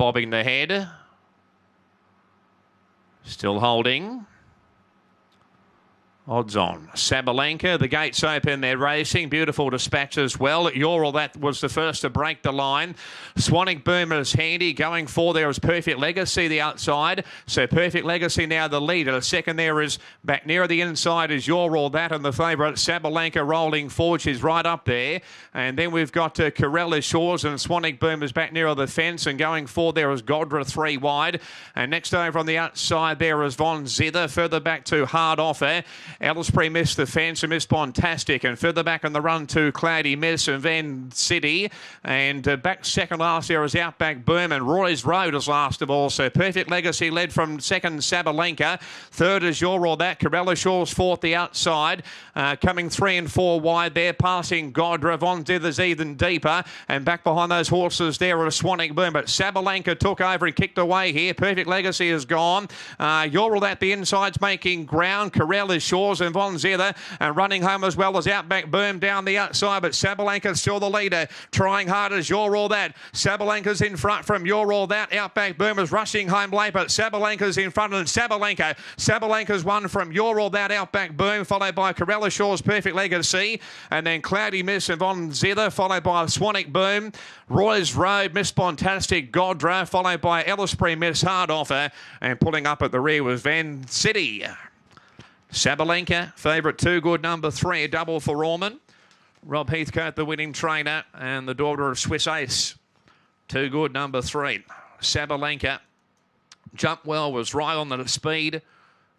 bobbing the head. Still holding. Odds on. Sabalenka, the gates open, they're racing. Beautiful dispatch as well. Ural, that was the first to break the line. Swannick Boomer's handy. Going for there is Perfect Legacy, the outside. So Perfect Legacy now the leader. The second there is back near the inside is Ural, that and the favourite Sabalenka rolling forward. She's right up there. And then we've got uh, Corella Shores and Swannick Boomer's back near the fence. And going for there is Godra three wide. And next over on the outside there is Von Zither. Further back to Hard Offer. Elispree missed the fence and missed Bontastic. And further back on the run to Cloudy Miss and Van City. And uh, back second last there is Outback Boom. And Roy's Road is last of all. So Perfect Legacy led from second Sabalenka. Third is your or that. Corella Shores fourth the outside. Uh, coming three and four wide there. Passing Godra. Von Dithers even deeper. And back behind those horses there is Swannick Boom. But Sabalenka took over and kicked away here. Perfect Legacy is gone. Uh, You're All That the inside's making ground. Corella Shores and Von Zither and running home as well as Outback Boom down the outside. But Sabalenka's still the leader, trying hard as You're All That. Sabalenka's in front from You're All That. Outback Boom is rushing home late, but Sabalenka's in front and Sabalenka. Sabalenka's one from You're All That. Outback Boom, followed by Corella Shores Perfect Legacy. And then Cloudy Miss and Von Zither, followed by Swannick Boom. Roy's Road, Miss Fantastic Godra, followed by Elispree Miss Hard Offer. And pulling up at the rear was Van City. Sabalenka, favourite two, good number three, a double for Orman. Rob Heathcote, the winning trainer, and the daughter of Swiss Ace. Two good number three. Sabalenka, jump well, was right on the speed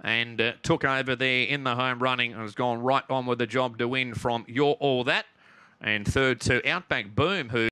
and uh, took over there in the home running and has gone right on with the job to win from Your All That. And third to Outback Boom, who